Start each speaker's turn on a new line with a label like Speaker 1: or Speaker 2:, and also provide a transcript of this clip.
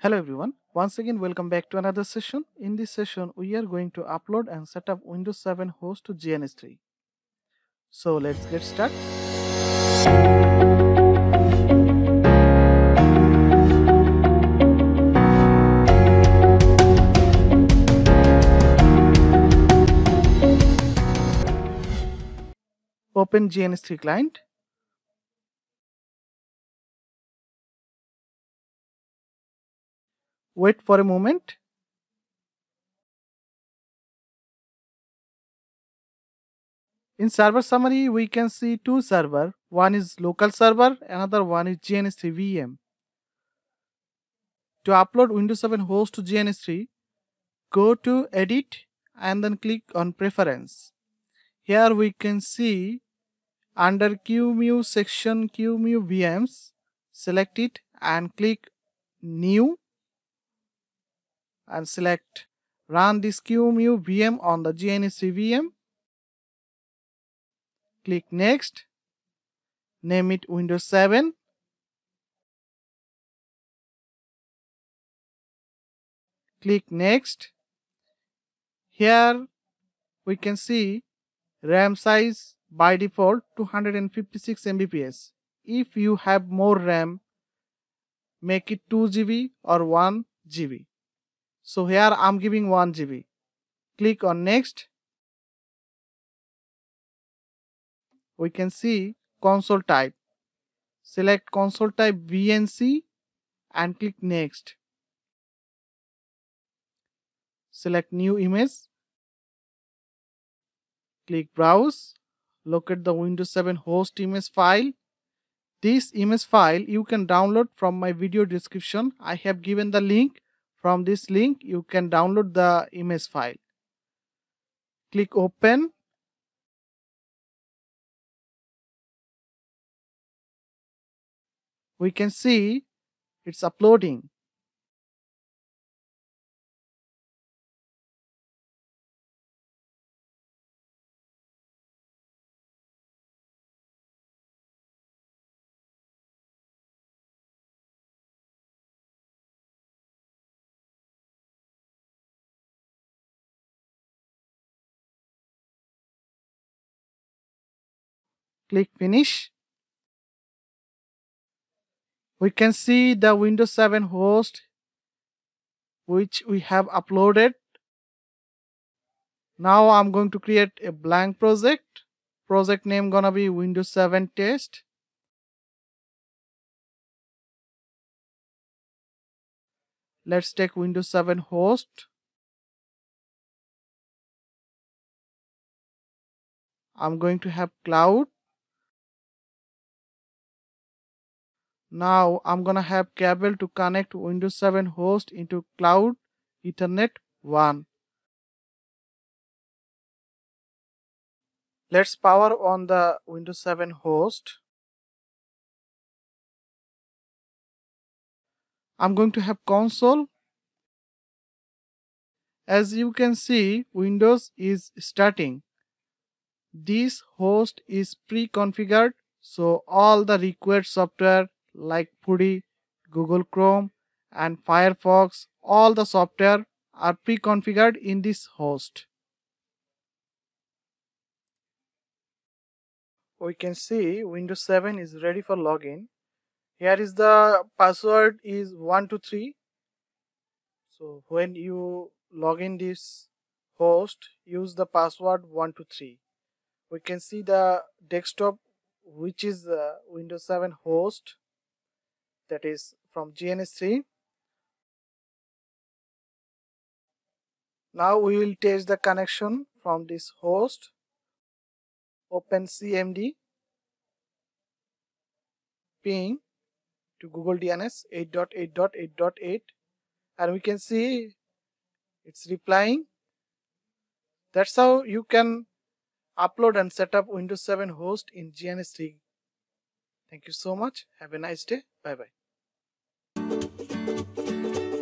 Speaker 1: Hello everyone, once again welcome back to another session. In this session we are going to upload and set up Windows 7 host to GNS3. So let's get started. Open GNS3 client. Wait for a moment. In server summary, we can see two server. One is local server, another one is GNS3 VM. To upload Windows 7 host to GNS3, go to edit and then click on preference. Here we can see under QEMU section QEMU VMs, select it and click new and select run this QEMU VM on the GNS3 VM. Click next, name it Windows 7. Click next. Here we can see RAM size by default 256 Mbps. If you have more RAM, make it 2 GB or 1 GB. So here I'm giving 1 GB. Click on next. We can see console type. Select console type VNC and click next. Select new image. Click browse. Locate the Windows 7 host image file. This image file you can download from my video description. I have given the link from this link, you can download the image file. Click open. We can see it's uploading. Click finish. We can see the windows 7 host which we have uploaded. Now i'm going to create a blank project. Project name gonna be windows 7 test. Let's take windows 7 host. I'm going to have cloud Now I'm gonna have cable to connect Windows 7 host into cloud Ethernet 1. Let's power on the Windows 7 host. I'm going to have console. As you can see, Windows is starting. This host is pre-configured, so all the required software like PuTTY, Google Chrome and Firefox, all the software are pre-configured in this host. We can see Windows 7 is ready for login. Here is the password is 123. So when you log in this host, use the password 123. We can see the desktop which is the Windows 7 host that is from GNS3. Now we will test the connection from this host. Open CMD ping to Google DNS 8.8.8.8 and we can see it's replying. That's how you can upload and set up Windows 7 host in GNS3. Thank you so much. Have a nice day. Bye bye. Música